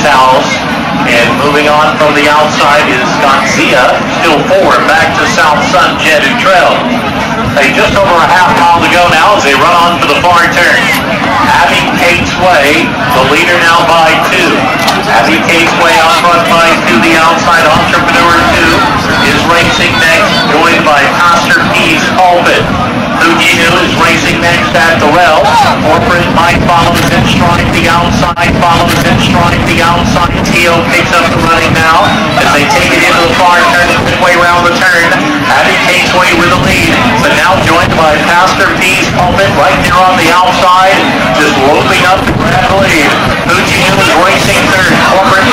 And moving on from the outside is Zia, still forward, back to South Sun Jet who trailed. Hey, just over a half mile to go now as they run on for the far turn. Abby Kate's Way, the leader now by two. Abby Kate's Way on front by two, the outside Entrepreneur two is racing next, joined by Pastor Peace Pulpit. Fujinu is racing next at the rail. Corporate Mike follows in stride the outside, follows in stride the outside. Tio picks up the running now as they take it into the far turn, midway around the turn. Abby Kate's Way with the lead, but now joined by Pastor Peace Pulpit right there on the outside, just loping up to grab the lead. Fujinu is racing third. Corporate